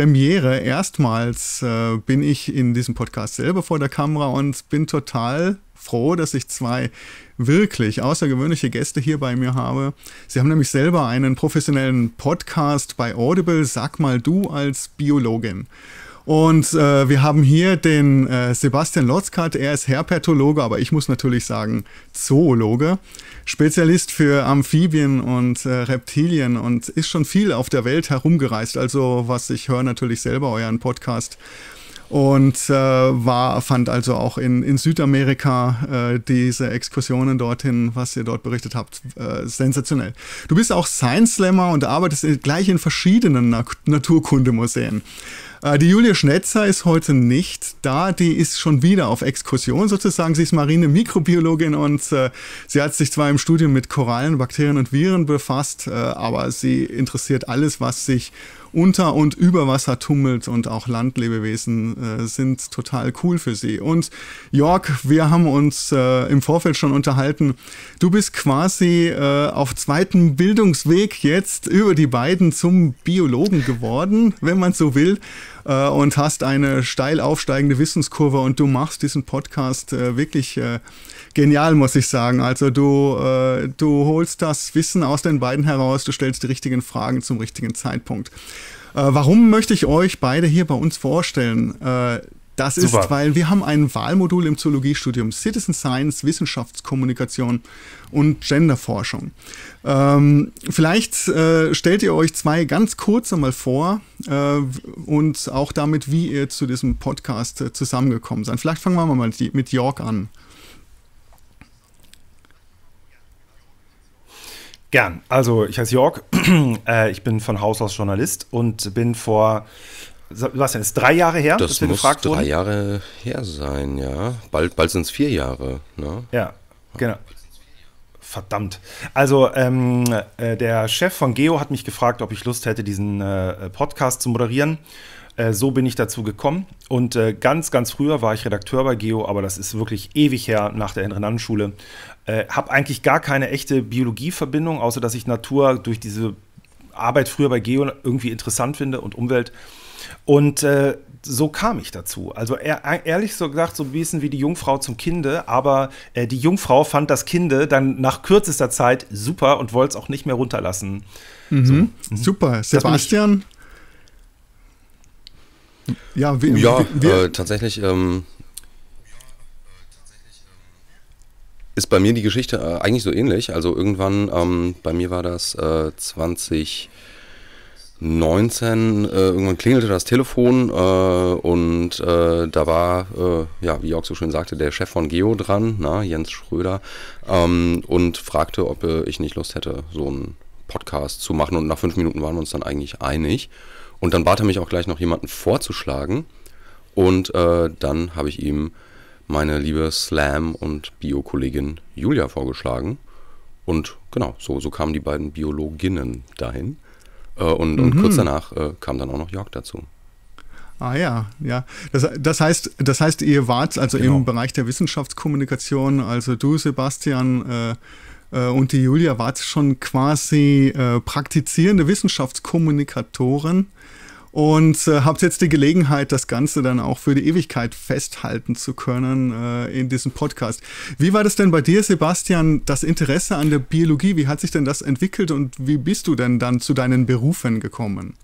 Premiere. Erstmals äh, bin ich in diesem Podcast selber vor der Kamera und bin total froh, dass ich zwei wirklich außergewöhnliche Gäste hier bei mir habe. Sie haben nämlich selber einen professionellen Podcast bei Audible, Sag mal du als Biologin. Und äh, wir haben hier den äh, Sebastian Lotzkat, er ist Herpetologe, aber ich muss natürlich sagen Zoologe, Spezialist für Amphibien und äh, Reptilien und ist schon viel auf der Welt herumgereist. Also was ich höre natürlich selber euren Podcast und äh, war, fand also auch in, in Südamerika äh, diese Exkursionen dorthin, was ihr dort berichtet habt, äh, sensationell. Du bist auch Science Slammer und arbeitest gleich in verschiedenen Na Naturkundemuseen. Äh, die Julia Schnetzer ist heute nicht da. Die ist schon wieder auf Exkursion sozusagen. Sie ist marine Mikrobiologin und äh, sie hat sich zwar im Studium mit Korallen, Bakterien und Viren befasst, äh, aber sie interessiert alles, was sich unter und über Wasser tummelt und auch Landlebewesen äh, sind total cool für sie. Und Jörg, wir haben uns äh, im Vorfeld schon unterhalten. Du bist quasi äh, auf zweiten Bildungsweg jetzt über die beiden zum Biologen geworden, wenn man so will äh, und hast eine steil aufsteigende Wissenskurve und du machst diesen Podcast äh, wirklich äh, genial, muss ich sagen. Also du, äh, du holst das Wissen aus den beiden heraus, du stellst die richtigen Fragen zum richtigen Zeitpunkt. Äh, warum möchte ich euch beide hier bei uns vorstellen? Das Super. ist, weil wir haben ein Wahlmodul im Zoologiestudium Citizen Science, Wissenschaftskommunikation und Genderforschung. Ähm, vielleicht äh, stellt ihr euch zwei ganz kurz einmal vor äh, und auch damit, wie ihr zu diesem Podcast äh, zusammengekommen seid. Vielleicht fangen wir mal mit, mit York an. Gern. Also ich heiße Jörg, äh, ich bin von Haus aus Journalist und bin vor, was denn, ist drei Jahre her, das dass wir muss gefragt drei wurden? Jahre her sein, ja. Bald, bald sind es vier Jahre. Ne? Ja, genau. Verdammt. Also ähm, äh, der Chef von Geo hat mich gefragt, ob ich Lust hätte, diesen äh, Podcast zu moderieren. Äh, so bin ich dazu gekommen. Und äh, ganz, ganz früher war ich Redakteur bei Geo, aber das ist wirklich ewig her nach der Henry-Nannen-Schule. Äh, habe eigentlich gar keine echte Biologieverbindung, außer dass ich Natur durch diese Arbeit früher bei Geo irgendwie interessant finde und Umwelt. Und äh, so kam ich dazu. Also ehrlich so gesagt, so ein bisschen wie die Jungfrau zum Kinde, aber äh, die Jungfrau fand das Kinde dann nach kürzester Zeit super und wollte es auch nicht mehr runterlassen. Mhm. So. Mhm. Super, Sebastian. Ja, wir, ja wir, äh, tatsächlich ähm, ist bei mir die Geschichte äh, eigentlich so ähnlich. Also irgendwann, ähm, bei mir war das äh, 20. 19 äh, irgendwann klingelte das Telefon äh, und äh, da war, äh, ja, wie Jörg so schön sagte, der Chef von Geo dran, na, Jens Schröder, ähm, und fragte, ob äh, ich nicht Lust hätte, so einen Podcast zu machen. Und nach fünf Minuten waren wir uns dann eigentlich einig. Und dann bat er mich auch gleich noch jemanden vorzuschlagen. Und äh, dann habe ich ihm meine liebe Slam- und Bio-Kollegin Julia vorgeschlagen. Und genau, so, so kamen die beiden Biologinnen dahin. Äh, und, mhm. und kurz danach äh, kam dann auch noch Jörg dazu. Ah ja, ja. Das, das, heißt, das heißt, ihr wart also genau. im Bereich der Wissenschaftskommunikation, also du, Sebastian, äh, äh und die Julia, wart schon quasi äh, praktizierende Wissenschaftskommunikatoren und äh, habt jetzt die Gelegenheit, das Ganze dann auch für die Ewigkeit festhalten zu können äh, in diesem Podcast. Wie war das denn bei dir, Sebastian, das Interesse an der Biologie? Wie hat sich denn das entwickelt und wie bist du denn dann zu deinen Berufen gekommen?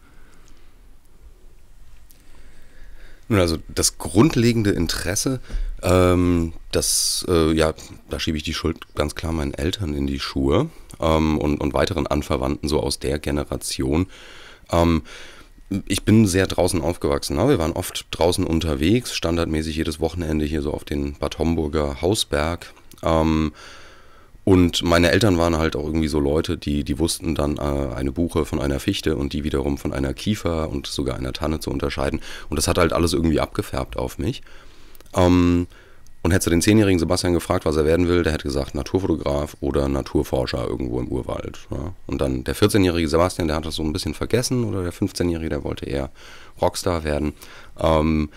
Nun, also das grundlegende Interesse, ähm, das, äh, ja, da schiebe ich die Schuld ganz klar meinen Eltern in die Schuhe ähm, und, und weiteren Anverwandten so aus der Generation. Ähm, ich bin sehr draußen aufgewachsen. Ne? Wir waren oft draußen unterwegs, standardmäßig jedes Wochenende hier so auf den Bad Homburger Hausberg. Ähm, und meine Eltern waren halt auch irgendwie so Leute, die, die wussten dann äh, eine Buche von einer Fichte und die wiederum von einer Kiefer und sogar einer Tanne zu unterscheiden. Und das hat halt alles irgendwie abgefärbt auf mich. Ähm, und hätte den zehnjährigen Sebastian gefragt, was er werden will, der hätte gesagt Naturfotograf oder Naturforscher irgendwo im Urwald. Ja. Und dann der 14-jährige Sebastian, der hat das so ein bisschen vergessen oder der 15-jährige, der wollte eher Rockstar werden. Ähm,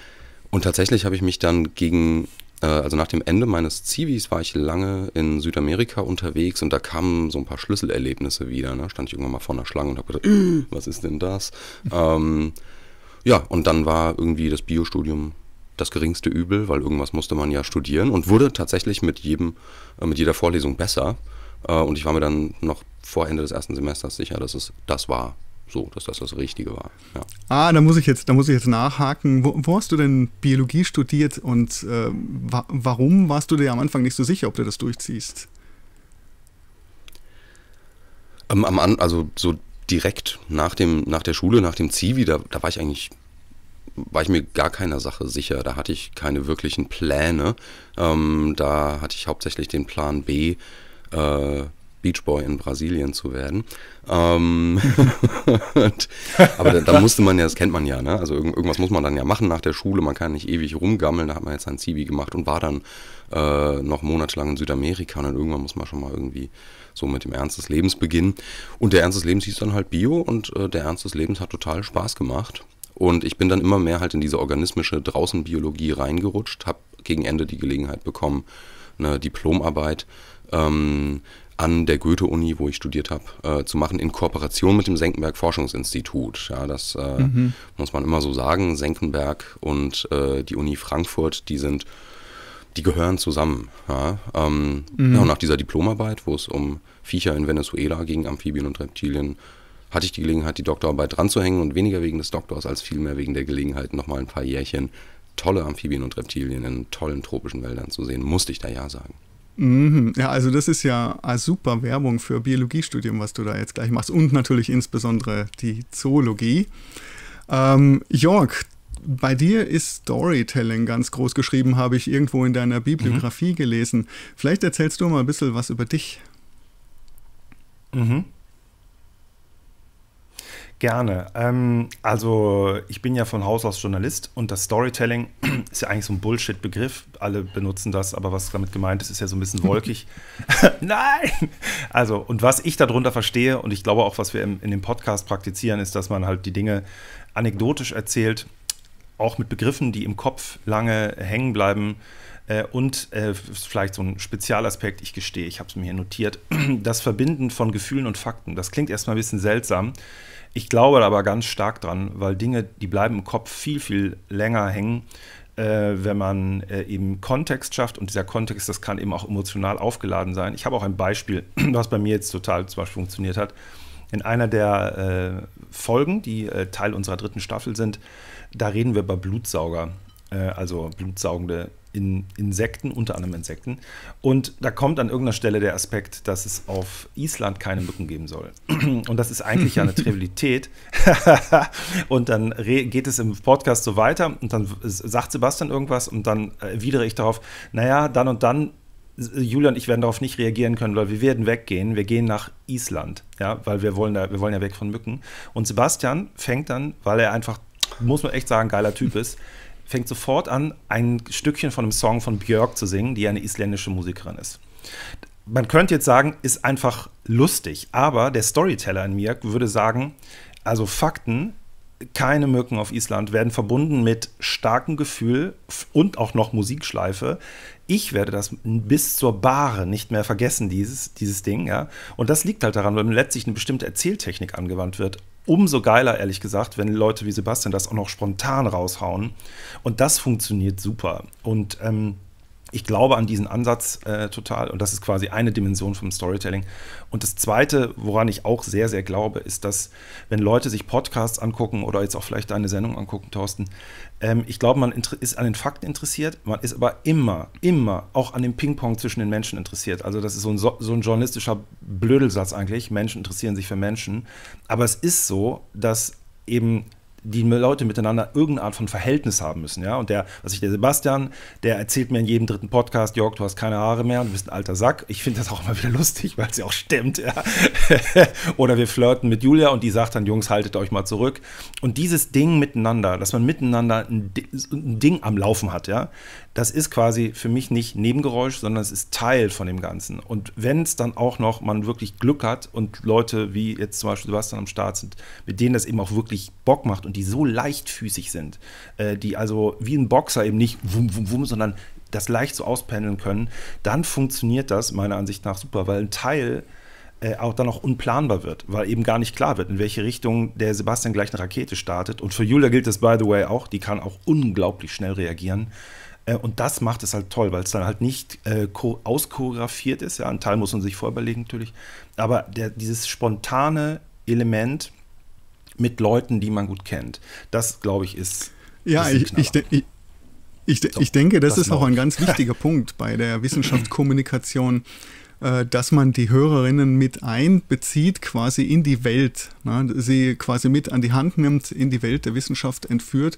und tatsächlich habe ich mich dann gegen, äh, also nach dem Ende meines Zivis war ich lange in Südamerika unterwegs und da kamen so ein paar Schlüsselerlebnisse wieder. Ne? Stand ich irgendwann mal vor einer Schlange und habe gedacht, was ist denn das? ähm, ja, und dann war irgendwie das Biostudium das geringste Übel, weil irgendwas musste man ja studieren und wurde tatsächlich mit jedem, äh, mit jeder Vorlesung besser. Äh, und ich war mir dann noch vor Ende des ersten Semesters sicher, dass es das war. So, dass das das Richtige war. Ja. Ah, da muss ich jetzt, da muss ich jetzt nachhaken. Wo, wo hast du denn Biologie studiert und äh, wa warum warst du dir am Anfang nicht so sicher, ob du das durchziehst? Ähm, am, also so direkt nach dem, nach der Schule, nach dem Zivi, da, da war ich eigentlich war ich mir gar keiner Sache sicher. Da hatte ich keine wirklichen Pläne. Ähm, da hatte ich hauptsächlich den Plan B, äh, Beachboy in Brasilien zu werden. Ähm, und, aber da, da, musste man ja, das kennt man ja, ne? also irgend, irgendwas muss man dann ja machen nach der Schule. Man kann nicht ewig rumgammeln. Da hat man jetzt ein Zivi gemacht und war dann äh, noch monatelang in Südamerika und dann irgendwann muss man schon mal irgendwie so mit dem Ernst des Lebens beginnen. Und der Ernst des Lebens hieß dann halt Bio und äh, der Ernst des Lebens hat total Spaß gemacht. Und ich bin dann immer mehr halt in diese organismische Draußenbiologie reingerutscht, habe gegen Ende die Gelegenheit bekommen, eine Diplomarbeit ähm, an der Goethe-Uni, wo ich studiert habe, äh, zu machen, in Kooperation mit dem Senckenberg Forschungsinstitut. Ja, das äh, mhm. muss man immer so sagen. Senckenberg und äh, die Uni Frankfurt, die sind, die gehören zusammen. Ja, ähm, mhm. ja, und nach dieser Diplomarbeit, wo es um Viecher in Venezuela gegen Amphibien und Reptilien hatte ich die Gelegenheit, die Doktorarbeit dran zu hängen und weniger wegen des Doktors als vielmehr wegen der Gelegenheit, nochmal ein paar Jährchen tolle Amphibien und Reptilien in tollen tropischen Wäldern zu sehen, musste ich da ja sagen. Mhm. Ja, also das ist ja eine super Werbung für Biologiestudium, was du da jetzt gleich machst und natürlich insbesondere die Zoologie. Ähm, Jörg, bei dir ist Storytelling ganz groß geschrieben, habe ich irgendwo in deiner Bibliografie mhm. gelesen. Vielleicht erzählst du mal ein bisschen was über dich. Mhm. Gerne. Ähm, also ich bin ja von Haus aus Journalist und das Storytelling ist ja eigentlich so ein Bullshit-Begriff. Alle benutzen das, aber was damit gemeint ist, ist ja so ein bisschen wolkig. Nein! Also, und was ich darunter verstehe und ich glaube auch, was wir im, in dem Podcast praktizieren, ist, dass man halt die Dinge anekdotisch erzählt, auch mit Begriffen, die im Kopf lange hängen bleiben. Äh, und äh, vielleicht so ein Spezialaspekt, ich gestehe, ich habe es mir hier notiert, das Verbinden von Gefühlen und Fakten. Das klingt erstmal ein bisschen seltsam. Ich glaube aber ganz stark dran, weil Dinge, die bleiben im Kopf viel, viel länger hängen, äh, wenn man äh, eben Kontext schafft. Und dieser Kontext, das kann eben auch emotional aufgeladen sein. Ich habe auch ein Beispiel, was bei mir jetzt total zum Beispiel funktioniert hat. In einer der äh, Folgen, die äh, Teil unserer dritten Staffel sind, da reden wir über Blutsauger, äh, also blutsaugende in Insekten, unter anderem Insekten. Und da kommt an irgendeiner Stelle der Aspekt, dass es auf Island keine Mücken geben soll. Und das ist eigentlich ja eine Trivialität. und dann geht es im Podcast so weiter und dann sagt Sebastian irgendwas und dann erwidere ich darauf, naja, dann und dann Julia und ich werden darauf nicht reagieren können, weil wir werden weggehen. Wir gehen nach Island, ja, weil wir wollen, da, wir wollen ja weg von Mücken. Und Sebastian fängt dann, weil er einfach, muss man echt sagen, geiler Typ ist, fängt sofort an, ein Stückchen von einem Song von Björk zu singen, die eine isländische Musikerin ist. Man könnte jetzt sagen, ist einfach lustig, aber der Storyteller in mir würde sagen, also Fakten, keine Mücken auf Island werden verbunden mit starkem Gefühl und auch noch Musikschleife. Ich werde das bis zur Bahre nicht mehr vergessen, dieses, dieses Ding, ja. Und das liegt halt daran, weil letztlich eine bestimmte Erzähltechnik angewandt wird umso geiler, ehrlich gesagt, wenn Leute wie Sebastian das auch noch spontan raushauen. Und das funktioniert super. Und ähm, ich glaube an diesen Ansatz äh, total und das ist quasi eine Dimension vom Storytelling. Und das Zweite, woran ich auch sehr, sehr glaube, ist, dass wenn Leute sich Podcasts angucken oder jetzt auch vielleicht deine Sendung angucken, Thorsten, ähm, ich glaube, man ist an den Fakten interessiert, man ist aber immer, immer auch an dem Ping-Pong zwischen den Menschen interessiert. Also das ist so ein, so ein journalistischer Blödelsatz eigentlich, Menschen interessieren sich für Menschen. Aber es ist so, dass eben die Leute miteinander irgendeine Art von Verhältnis haben müssen, ja. Und der, was ich der Sebastian, der erzählt mir in jedem dritten Podcast, Jörg, du hast keine Haare mehr, du bist ein alter Sack. Ich finde das auch immer wieder lustig, weil es ja auch stimmt, ja. Oder wir flirten mit Julia und die sagt dann, Jungs, haltet euch mal zurück. Und dieses Ding miteinander, dass man miteinander ein, Ding am Laufen hat, ja, das ist quasi für mich nicht Nebengeräusch, sondern es ist Teil von dem Ganzen. Und wenn es dann auch noch man wirklich Glück hat und Leute wie jetzt zum Beispiel Sebastian am Start sind, mit denen das eben auch wirklich Bock macht und die so leichtfüßig sind, äh, die also wie ein Boxer eben nicht wum, wum, wum, sondern das leicht so auspendeln können, dann funktioniert das meiner Ansicht nach super, weil ein Teil äh, auch dann auch unplanbar wird, weil eben gar nicht klar wird, in welche Richtung der Sebastian gleich eine Rakete startet. Und für Julia gilt das, by the way, auch. Die kann auch unglaublich schnell reagieren. Äh, und das macht es halt toll, weil es dann halt nicht äh, auschoreografiert ist. Ja, ein Teil muss man sich vorüberlegen natürlich. Aber der, dieses spontane Element mit Leuten, die man gut kennt, das glaube ich ist. Ja, ist ich, ich, ich, ich, so, denke, das, das ist auch ein ganz wichtiger Punkt bei der Wissenschaftskommunikation. Äh, dass man die Hörerinnen mit einbezieht, quasi in die Welt, ne? sie quasi mit an die Hand nimmt, in die Welt der Wissenschaft entführt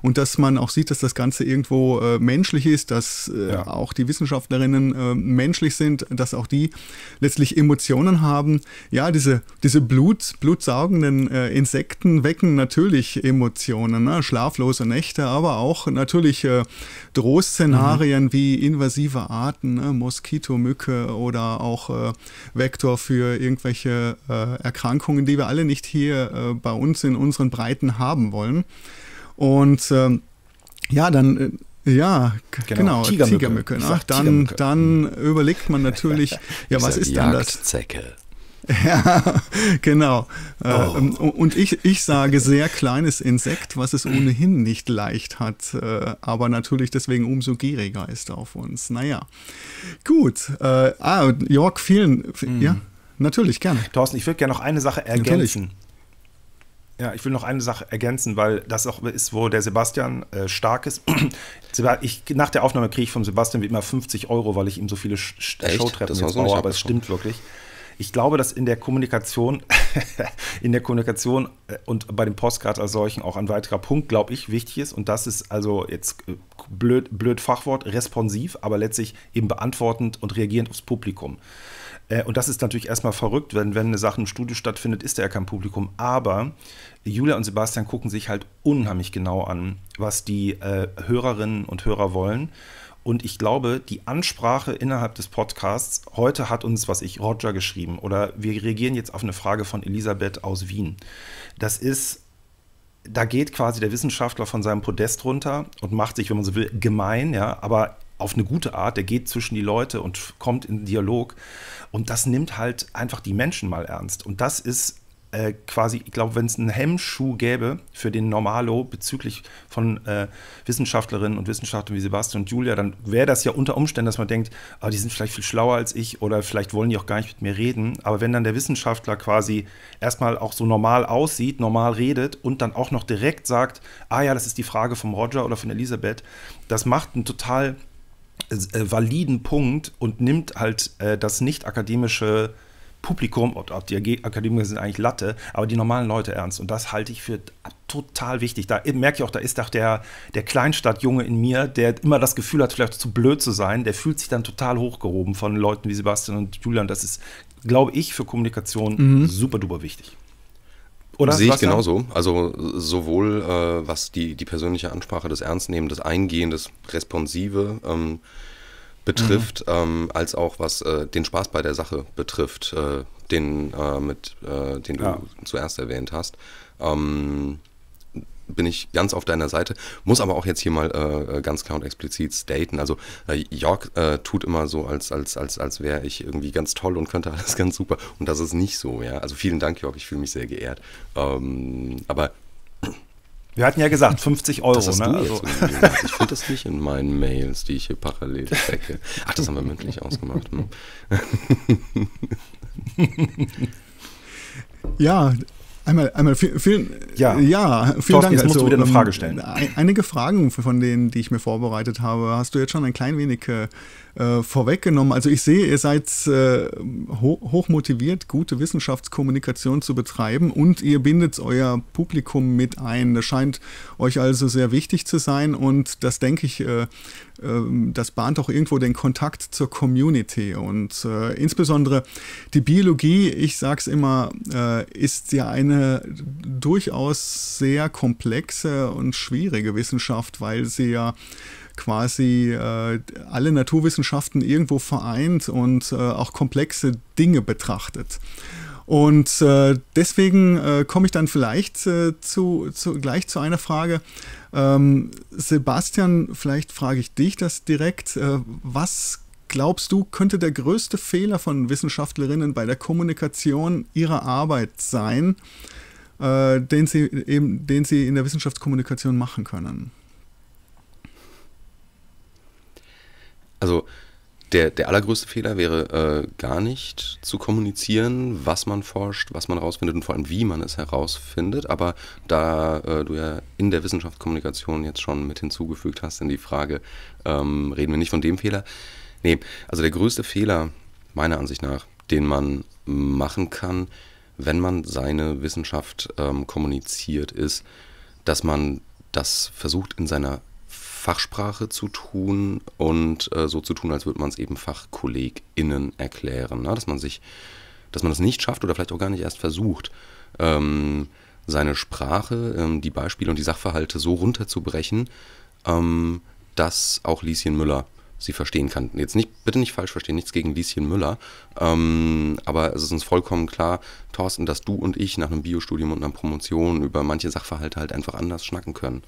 und dass man auch sieht, dass das Ganze irgendwo äh, menschlich ist, dass äh, ja. auch die Wissenschaftlerinnen äh, menschlich sind, dass auch die letztlich Emotionen haben. Ja, diese, diese Blut, blutsaugenden äh, Insekten wecken natürlich Emotionen, ne? schlaflose Nächte, aber auch natürlich Drohszenarien mhm. wie invasive Arten, ne? Moskitomücke oder oder auch äh, Vektor für irgendwelche äh, Erkrankungen, die wir alle nicht hier äh, bei uns in unseren Breiten haben wollen. Und ähm, ja, dann äh, ja, genau, genau Tigermücke. Tigermücke ne? Dann, Tigermücke. dann überlegt man natürlich, ja, was ist denn das? Zecke. Ja, genau. Oh. Ähm, und ich, ich sage sehr kleines Insekt, was es ohnehin nicht leicht hat, äh, aber natürlich deswegen umso gieriger ist auf uns. Naja, gut. Äh, ah, Jörg, vielen, mhm. ja, natürlich, gerne. Thorsten, ich würde gerne noch eine Sache ergänzen. Natürlich. Ja, ich will noch eine Sache ergänzen, weil das auch ist, wo der Sebastian äh, stark ist. ich, nach der Aufnahme kriege ich vom Sebastian wie immer 50 Euro, weil ich ihm so viele Showtreppen jetzt baue, aber es stimmt wirklich ich glaube, dass in der Kommunikation, in der Kommunikation äh, und bei dem Postcard als solchen auch ein weiterer Punkt, glaube ich, wichtig ist. Und das ist also jetzt äh, blöd, blöd Fachwort, responsiv, aber letztlich eben beantwortend und reagierend aufs Publikum. Äh, und das ist natürlich erstmal verrückt, wenn, wenn eine Sache im Studio stattfindet, ist da ja kein Publikum. Aber Julia und Sebastian gucken sich halt unheimlich genau an, was die äh, Hörerinnen und Hörer wollen. Und ich glaube, die Ansprache innerhalb des Podcasts, heute hat uns, was ich, Roger geschrieben, oder wir reagieren jetzt auf eine Frage von Elisabeth aus Wien. Das ist, da geht quasi der Wissenschaftler von seinem Podest runter und macht sich, wenn man so will, gemein, ja, aber auf eine gute Art, der geht zwischen die Leute und kommt in Dialog. Und das nimmt halt einfach die Menschen mal ernst. Und das ist äh, quasi, ich glaube, wenn es einen Hemmschuh gäbe für den Normalo bezüglich von äh, Wissenschaftlerinnen und Wissenschaftlern wie Sebastian und Julia, dann wäre das ja unter Umständen, dass man denkt, oh, die sind vielleicht viel schlauer als ich oder vielleicht wollen die auch gar nicht mit mir reden. Aber wenn dann der Wissenschaftler quasi erstmal auch so normal aussieht, normal redet und dann auch noch direkt sagt, ah ja, das ist die Frage vom Roger oder von Elisabeth, das macht einen total äh, validen Punkt und nimmt halt äh, das nicht akademische Publikum, ob die Akademiker sind eigentlich Latte, aber die normalen Leute ernst. Und das halte ich für total wichtig. Da merke ich auch, da ist doch der, der Kleinstadtjunge in mir, der immer das Gefühl hat, vielleicht zu blöd zu sein, der fühlt sich dann total hochgehoben von Leuten wie Sebastian und Julian. Das ist, glaube ich, für Kommunikation mhm. super duper wichtig. Oder Sehe ich genauso. Also sowohl äh, was die, die persönliche Ansprache, das Ernstnehmen, das Eingehen, das Responsive, ähm, betrifft, mhm. ähm, als auch was äh, den Spaß bei der Sache betrifft, äh, den, äh, mit, äh, den du ja. zuerst erwähnt hast. Ähm, bin ich ganz auf deiner Seite, muss aber auch jetzt hier mal äh, ganz klar und explizit staten. Also äh, Jörg äh, tut immer so, als, als, als, als wäre ich irgendwie ganz toll und könnte alles ganz super. Und das ist nicht so, ja. Also vielen Dank, Jörg, ich fühle mich sehr geehrt. Ähm, aber wir hatten ja gesagt, 50 Euro. Das ne? also. Ich finde das nicht in meinen Mails, die ich hier parallel checke. Ach, das haben wir mündlich ausgemacht. Hm. ja, Einmal, einmal vielen, ja, ja vielen Thorsten, Dank. Jetzt musst also, du wieder eine ähm, Frage stellen. Einige Fragen von denen, die ich mir vorbereitet habe, hast du jetzt schon ein klein wenig äh, äh, vorweggenommen. Also ich sehe, ihr seid äh, ho hoch motiviert, gute Wissenschaftskommunikation zu betreiben und ihr bindet euer Publikum mit ein. Das scheint euch also sehr wichtig zu sein und das denke ich, äh, ähm, das bahnt auch irgendwo den Kontakt zur Community und äh, insbesondere die Biologie, ich sage es immer, äh, ist ja eine durchaus sehr komplexe und schwierige Wissenschaft, weil sie ja quasi äh, alle Naturwissenschaften irgendwo vereint und äh, auch komplexe Dinge betrachtet. Und äh, deswegen äh, komme ich dann vielleicht äh, zu, zu, gleich zu einer Frage. Ähm, Sebastian, vielleicht frage ich dich das direkt. Äh, was glaubst du, könnte der größte Fehler von Wissenschaftlerinnen bei der Kommunikation ihrer Arbeit sein, äh, den, sie eben, den sie in der Wissenschaftskommunikation machen können? Also der, der allergrößte Fehler wäre äh, gar nicht zu kommunizieren, was man forscht, was man herausfindet und vor allem, wie man es herausfindet. Aber da äh, du ja in der Wissenschaftskommunikation jetzt schon mit hinzugefügt hast in die Frage, ähm, reden wir nicht von dem Fehler. Nee, also der größte Fehler, meiner Ansicht nach, den man machen kann, wenn man seine Wissenschaft ähm, kommuniziert, ist, dass man das versucht in seiner Fachsprache zu tun und äh, so zu tun, als würde man es eben FachkollegInnen erklären. Ne? Dass man sich, dass man das nicht schafft oder vielleicht auch gar nicht erst versucht, ähm, seine Sprache, ähm, die Beispiele und die Sachverhalte so runterzubrechen, ähm, dass auch Lieschen Müller sie verstehen kann. Jetzt nicht, bitte nicht falsch verstehen, nichts gegen Lieschen Müller, ähm, aber es ist uns vollkommen klar, Thorsten, dass du und ich nach einem Biostudium und einer Promotion über manche Sachverhalte halt einfach anders schnacken können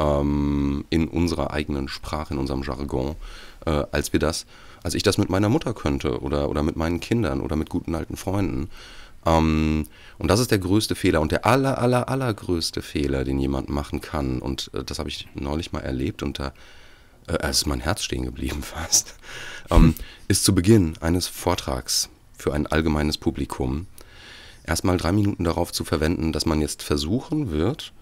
ähm, in unserer eigenen Sprache, in unserem Jargon, äh, als wir das, als ich das mit meiner Mutter könnte oder, oder mit meinen Kindern oder mit guten alten Freunden. Ähm, und das ist der größte Fehler und der aller, aller, allergrößte Fehler, den jemand machen kann. Und äh, das habe ich neulich mal erlebt und da äh, ist mein Herz stehen geblieben fast, ähm, ist zu Beginn eines Vortrags für ein allgemeines Publikum erstmal drei Minuten darauf zu verwenden, dass man jetzt versuchen wird,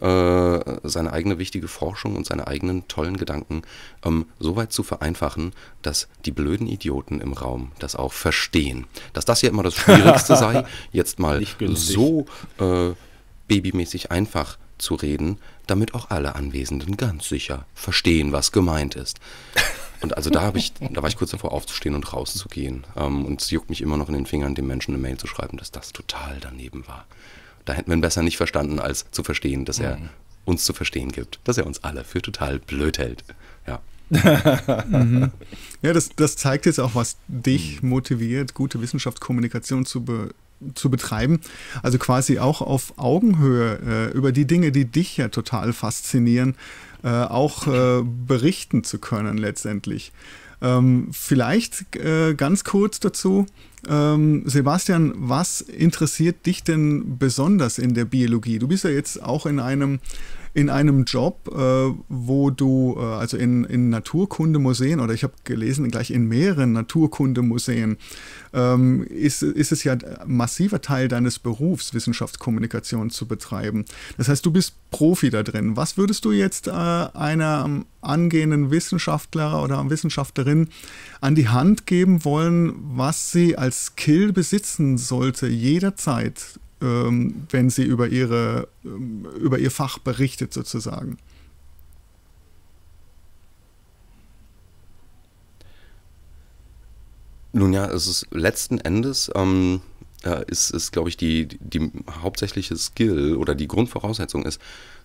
äh, seine eigene wichtige Forschung und seine eigenen tollen Gedanken ähm, so weit zu vereinfachen, dass die blöden Idioten im Raum das auch verstehen. Dass das ja immer das Schwierigste sei, jetzt mal so äh, babymäßig einfach zu reden, damit auch alle Anwesenden ganz sicher verstehen, was gemeint ist. Und also da habe ich, da war ich kurz davor aufzustehen und rauszugehen. Ähm, und es juckt mich immer noch in den Fingern, dem Menschen eine Mail zu schreiben, dass das total daneben war da hätten wir ihn besser nicht verstanden, als zu verstehen, dass er mhm. uns zu verstehen gibt, dass er uns alle für total blöd hält. Ja. mhm. Ja, das, das zeigt jetzt auch, was dich mhm. motiviert, gute Wissenschaftskommunikation zu, be, zu betreiben. Also quasi auch auf Augenhöhe äh, über die Dinge, die dich ja total faszinieren, äh, auch äh, berichten zu können letztendlich. Ähm, vielleicht äh, ganz kurz dazu. Ähm, Sebastian, was interessiert dich denn besonders in der Biologie? Du bist ja jetzt auch in einem in einem Job, äh, wo du, äh, also in, in Naturkundemuseen oder ich habe gelesen, gleich in mehreren Naturkundemuseen, ähm, ist, ist es ja massiver Teil deines Berufs, Wissenschaftskommunikation zu betreiben. Das heißt, du bist Profi da drin. Was würdest du jetzt äh, einer angehenden Wissenschaftler oder Wissenschaftlerin an die Hand geben wollen, was sie als Skill besitzen sollte, jederzeit, ähm, wenn sie über, ihre, ähm, über ihr Fach berichtet sozusagen. Nun ja, es ist letzten Endes ähm, äh, ist, ist glaube ich, die, die, hauptsächliche Skill oder die Grundvoraussetzung ist,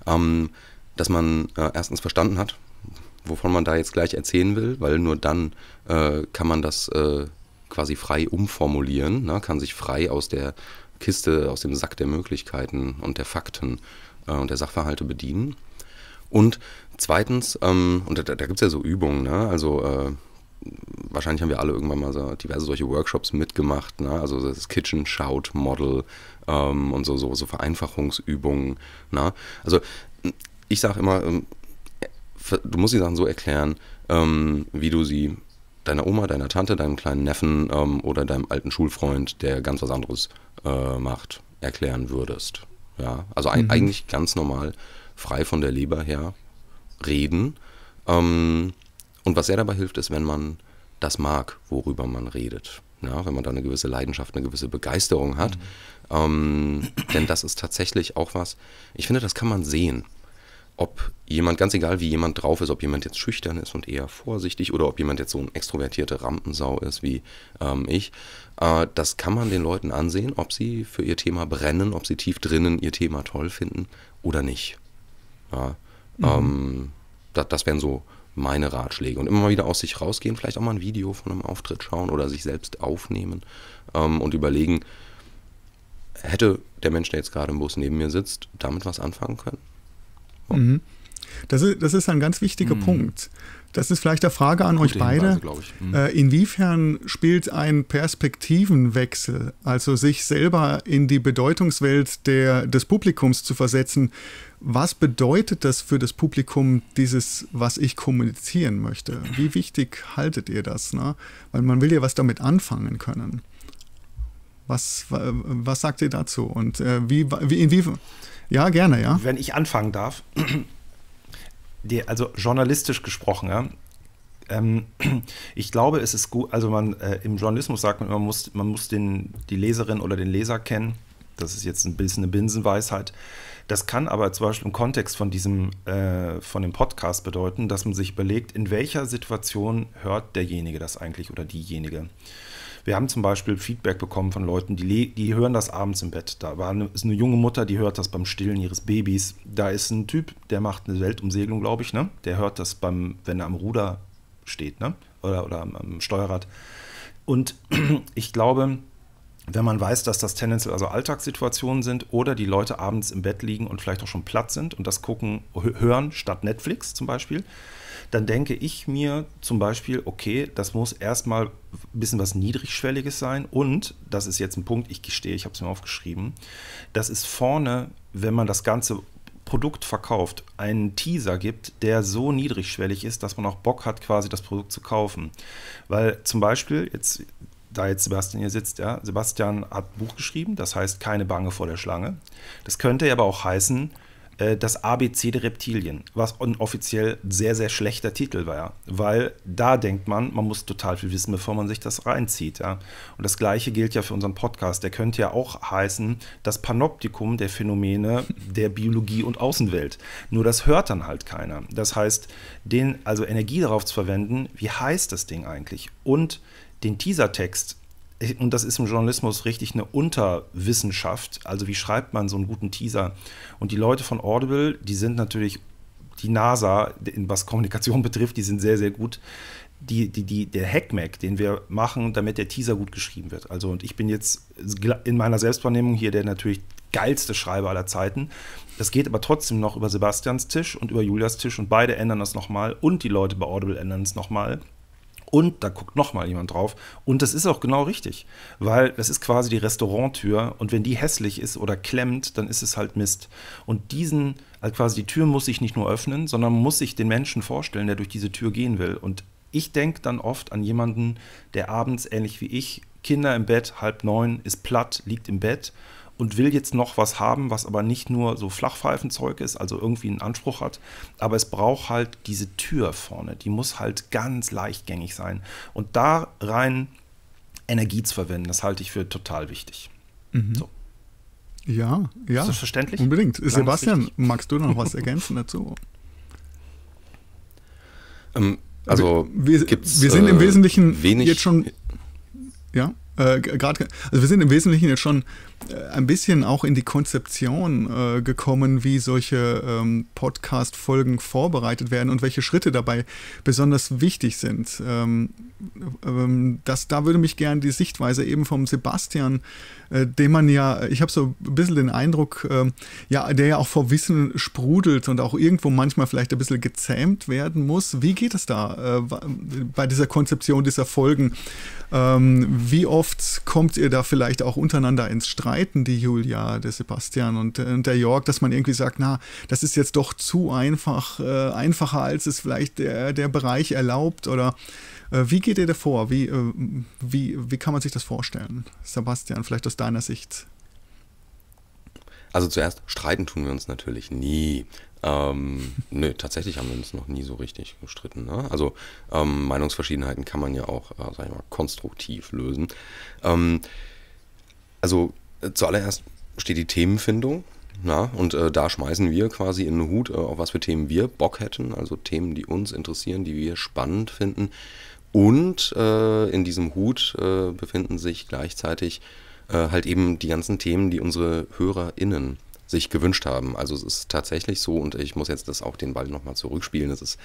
ähm, dass man äh, erstens verstanden hat, wovon man da jetzt gleich erzählen will, weil nur dann äh, kann man das äh, quasi frei umformulieren, ne? kann sich frei aus der Kiste, aus dem Sack der Möglichkeiten und der Fakten äh, und der Sachverhalte bedienen. Und zweitens, ähm, und da, da gibt es ja so Übungen, ne? also äh, wahrscheinlich haben wir alle irgendwann mal so diverse solche Workshops mitgemacht, ne? also das Kitchen Shout Model ähm, und so, so, so Vereinfachungsübungen. Ne? Also ich sage immer, ähm, du musst die Sachen so erklären, ähm, wie du sie deiner Oma, deiner Tante, deinem kleinen Neffen ähm, oder deinem alten Schulfreund, der ganz was anderes äh, macht, erklären würdest. Ja, also mhm. eigentlich ganz normal, frei von der Leber her reden. Ähm, und was sehr dabei hilft, ist, wenn man das mag, worüber man redet. Ja, wenn man da eine gewisse Leidenschaft, eine gewisse Begeisterung hat. Mhm. Ähm, denn das ist tatsächlich auch was, ich finde, das kann man sehen ob jemand, ganz egal wie jemand drauf ist, ob jemand jetzt schüchtern ist und eher vorsichtig oder ob jemand jetzt so ein extrovertierte Rampensau ist wie ähm, ich, äh, das kann man den Leuten ansehen, ob sie für ihr Thema brennen, ob sie tief drinnen ihr Thema toll finden oder nicht. Ja, mhm. ähm, das, das wären so meine Ratschläge. Und immer mal wieder aus sich rausgehen, vielleicht auch mal ein Video von einem Auftritt schauen oder sich selbst aufnehmen ähm, und überlegen, hätte der Mensch, der jetzt gerade im Bus neben mir sitzt, damit was anfangen können? Mhm. Das ist, das ist ein ganz wichtiger mhm. Punkt. Das ist vielleicht eine Frage an Gute euch beide. Hinweise, mhm. äh, inwiefern spielt ein Perspektivenwechsel, also sich selber in die Bedeutungswelt der, des Publikums zu versetzen, was bedeutet das für das Publikum, dieses, was ich kommunizieren möchte? Wie wichtig haltet ihr das? Ne? Weil man will ja was damit anfangen können. Was, was sagt ihr dazu? Und äh, wie, wie? Ja, gerne, ja. Wenn ich anfangen darf, die, also journalistisch gesprochen, ja, ähm, ich glaube, es ist gut, also man äh, im Journalismus sagt man, man muss, man muss den, die Leserin oder den Leser kennen. Das ist jetzt ein bisschen eine Binsenweisheit. Das kann aber zum Beispiel im Kontext von diesem, äh, von dem Podcast bedeuten, dass man sich überlegt, in welcher Situation hört derjenige das eigentlich oder diejenige. Wir haben zum Beispiel Feedback bekommen von Leuten, die, die hören das abends im Bett. Da war eine, ist eine junge Mutter, die hört das beim Stillen ihres Babys. Da ist ein Typ, der macht eine Weltumsegelung, glaube ich, ne? Der hört das beim, wenn er am Ruder steht, ne? Oder, oder am, am Steuerrad. Und ich glaube, wenn man weiß, dass das tendenziell also Alltagssituationen sind oder die Leute abends im Bett liegen und vielleicht auch schon platt sind und das gucken, hören statt Netflix zum Beispiel, dann denke ich mir zum Beispiel, okay, das muss erstmal ein bisschen was Niedrigschwelliges sein und, das ist jetzt ein Punkt, ich gestehe, ich habe es mir aufgeschrieben, das ist vorne, wenn man das ganze Produkt verkauft, einen Teaser gibt, der so niedrigschwellig ist, dass man auch Bock hat, quasi das Produkt zu kaufen. Weil zum Beispiel, jetzt, da jetzt Sebastian hier sitzt, ja, Sebastian hat ein Buch geschrieben, das heißt Keine Bange vor der Schlange. Das könnte aber auch heißen, äh, das ABC der Reptilien, was offiziell sehr, sehr schlechter Titel war, weil da denkt man, man muss total viel wissen, bevor man sich das reinzieht. Ja. Und das gleiche gilt ja für unseren Podcast. Der könnte ja auch heißen, das Panoptikum der Phänomene der Biologie und Außenwelt. Nur das hört dann halt keiner. Das heißt, den, also Energie darauf zu verwenden, wie heißt das Ding eigentlich? Und den Teasertext und das ist im Journalismus richtig eine Unterwissenschaft. Also wie schreibt man so einen guten Teaser? Und die Leute von Audible, die sind natürlich die NASA, was Kommunikation betrifft, die sind sehr, sehr gut. Die, die, die, der Hackmack, den wir machen, damit der Teaser gut geschrieben wird. Also, und ich bin jetzt in meiner Selbstwahrnehmung hier der natürlich geilste Schreiber aller Zeiten. Das geht aber trotzdem noch über Sebastians Tisch und über Julias Tisch und beide ändern das nochmal und die Leute bei Audible ändern es nochmal und da guckt nochmal jemand drauf. Und das ist auch genau richtig, weil das ist quasi die Restauranttür und wenn die hässlich ist oder klemmt, dann ist es halt Mist. Und diesen, also quasi die Tür muss sich nicht nur öffnen, sondern muss sich den Menschen vorstellen, der durch diese Tür gehen will. Und ich denke dann oft an jemanden, der abends, ähnlich wie ich, Kinder im Bett, halb neun, ist platt, liegt im Bett und will jetzt noch was haben, was aber nicht nur so Flachpfeifenzeug ist, also irgendwie einen Anspruch hat, aber es braucht halt diese Tür vorne, die muss halt ganz leichtgängig sein. Und da rein Energie zu verwenden, das halte ich für total wichtig. Mhm. So. Ja, ja. Ist das verständlich? Unbedingt. Klang Sebastian, magst du noch was ergänzen dazu? Ähm, also, wir, wir sind im äh, Wesentlichen jetzt schon. Ja, äh, gerade. Also, wir sind im Wesentlichen jetzt schon ein bisschen auch in die Konzeption äh, gekommen, wie solche ähm, Podcast-Folgen vorbereitet werden und welche Schritte dabei besonders wichtig sind. Ähm, ähm, das, da würde mich gerne die Sichtweise eben vom Sebastian, äh, dem man ja, ich habe so ein bisschen den Eindruck, äh, ja, der ja auch vor Wissen sprudelt und auch irgendwo manchmal vielleicht ein bisschen gezähmt werden muss. Wie geht es da äh, bei dieser Konzeption dieser Folgen? Ähm, wie oft kommt ihr da vielleicht auch untereinander ins Streit? Streiten, die Julia, der Sebastian und, und, der Jörg, dass man irgendwie sagt, na, das ist jetzt doch zu einfach, äh, einfacher als es vielleicht der, der Bereich erlaubt oder äh, wie geht ihr da vor? Wie, äh, wie, wie kann man sich das vorstellen? Sebastian, vielleicht aus deiner Sicht. Also zuerst, streiten tun wir uns natürlich nie. Ähm, nö, tatsächlich haben wir uns noch nie so richtig gestritten. Ne? Also ähm, Meinungsverschiedenheiten kann man ja auch, äh, sag ich mal, konstruktiv lösen. Ähm, also zuallererst steht die Themenfindung. Na, und äh, da schmeißen wir quasi in den Hut, äh, auf was für Themen wir Bock hätten, also Themen, die uns interessieren, die wir spannend finden. Und äh, in diesem Hut äh, befinden sich gleichzeitig äh, halt eben die ganzen Themen, die unsere HörerInnen sich gewünscht haben. Also es ist tatsächlich so, und ich muss jetzt das auch den Ball nochmal zurückspielen, es ist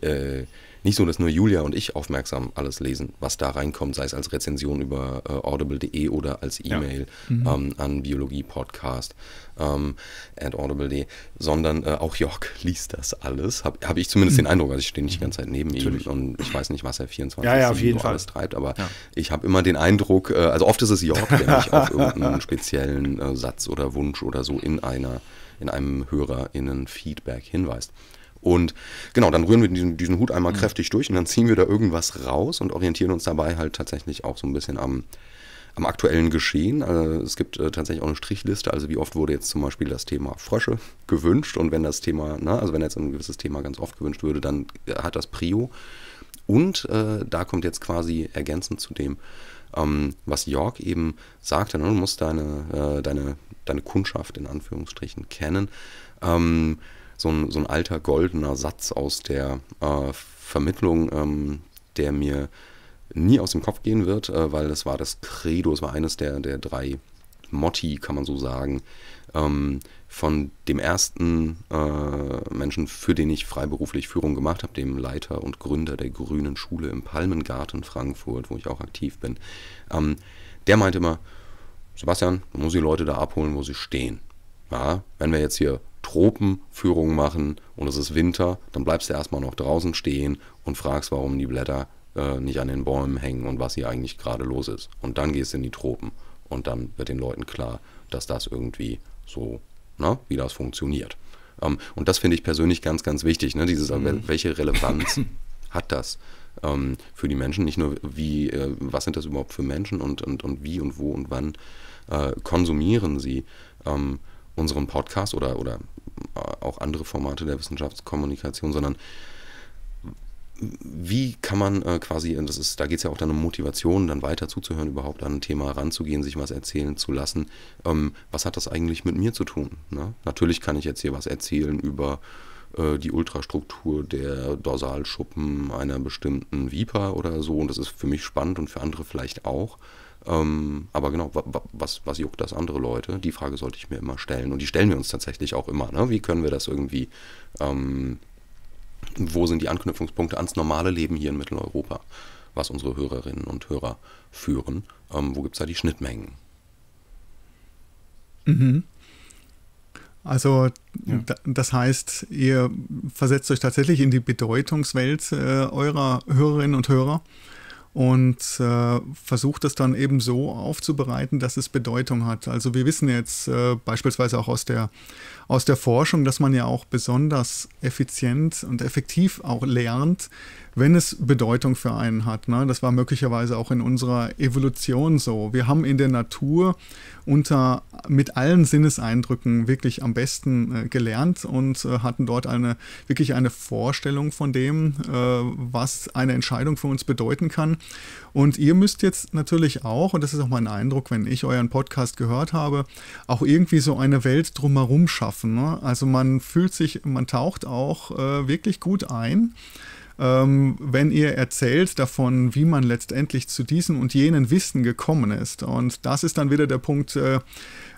äh, nicht so, dass nur Julia und ich aufmerksam alles lesen, was da reinkommt, sei es als Rezension über äh, audible.de oder als E-Mail ja. mhm. ähm, an Biologie-Podcast ähm, at audible.de, sondern äh, auch Jörg liest das alles. Habe hab ich zumindest mhm. den Eindruck, also ich stehe nicht die ganze Zeit neben Natürlich. ihm und ich weiß nicht, was er 24 ja, ja, auf jeden Fall. alles treibt, aber ja. ich habe immer den Eindruck, äh, also oft ist es Jörg, der mich auf irgendeinen speziellen äh, Satz oder Wunsch oder so in einer in einem HörerInnen-Feedback hinweist. Und genau, dann rühren wir diesen, diesen Hut einmal mhm. kräftig durch und dann ziehen wir da irgendwas raus und orientieren uns dabei halt tatsächlich auch so ein bisschen am, am aktuellen Geschehen. Also es gibt äh, tatsächlich auch eine Strichliste, also wie oft wurde jetzt zum Beispiel das Thema Frösche gewünscht und wenn das Thema, na, also wenn jetzt ein gewisses Thema ganz oft gewünscht würde, dann äh, hat das Prio. Und äh, da kommt jetzt quasi ergänzend zu dem, ähm, was York eben sagte, ne, du musst deine, äh, deine, deine Kundschaft in Anführungsstrichen kennen. Ähm, so ein, so ein alter goldener Satz aus der äh, Vermittlung, ähm, der mir nie aus dem Kopf gehen wird, äh, weil das war das Credo, es war eines der, der drei Motti, kann man so sagen, ähm, von dem ersten äh, Menschen, für den ich freiberuflich Führung gemacht habe, dem Leiter und Gründer der Grünen Schule im Palmengarten Frankfurt, wo ich auch aktiv bin. Ähm, der meinte immer, Sebastian, du musst die Leute da abholen, wo sie stehen. Ja, wenn wir jetzt hier Tropenführung machen und es ist Winter, dann bleibst du erstmal noch draußen stehen und fragst, warum die Blätter äh, nicht an den Bäumen hängen und was hier eigentlich gerade los ist. Und dann gehst du in die Tropen und dann wird den Leuten klar, dass das irgendwie so, ne, wie das funktioniert. Ähm, und das finde ich persönlich ganz, ganz wichtig, ne, dieses, mhm. welche Relevanz hat das? Ähm, für die Menschen, nicht nur wie, äh, was sind das überhaupt für Menschen und, und, und wie und wo und wann äh, konsumieren sie ähm, unseren Podcast oder, oder auch andere Formate der Wissenschaftskommunikation, sondern wie kann man äh, quasi, das ist, da geht es ja auch dann um Motivation, dann weiter zuzuhören, überhaupt an ein Thema ranzugehen, sich was erzählen zu lassen. Ähm, was hat das eigentlich mit mir zu tun? Ne? Natürlich kann ich jetzt hier was erzählen über äh, die Ultrastruktur der Dorsalschuppen einer bestimmten Viper oder so und das ist für mich spannend und für andere vielleicht auch. Ähm, aber genau, was, was juckt das andere Leute? Die Frage sollte ich mir immer stellen. Und die stellen wir uns tatsächlich auch immer. Ne? Wie können wir das irgendwie, ähm, wo sind die Anknüpfungspunkte ans normale Leben hier in Mitteleuropa, was unsere Hörerinnen und Hörer führen? Ähm, wo gibt es da die Schnittmengen? Mhm. Also ja. das heißt, ihr versetzt euch tatsächlich in die Bedeutungswelt äh, eurer Hörerinnen und Hörer und äh, versucht es dann eben so aufzubereiten, dass es Bedeutung hat. Also wir wissen jetzt äh, beispielsweise auch aus der, aus der Forschung, dass man ja auch besonders effizient und effektiv auch lernt, wenn es Bedeutung für einen hat. Ne? Das war möglicherweise auch in unserer Evolution so. Wir haben in der Natur unter mit allen Sinneseindrücken wirklich am besten äh, gelernt und äh, hatten dort eine wirklich eine Vorstellung von dem, äh, was eine Entscheidung für uns bedeuten kann. Und ihr müsst jetzt natürlich auch, und das ist auch mein Eindruck, wenn ich euren Podcast gehört habe, auch irgendwie so eine Welt drumherum schaffen. Ne? Also man fühlt sich, man taucht auch äh, wirklich gut ein ähm, wenn ihr erzählt davon, wie man letztendlich zu diesem und jenen Wissen gekommen ist. Und das ist dann wieder der Punkt äh,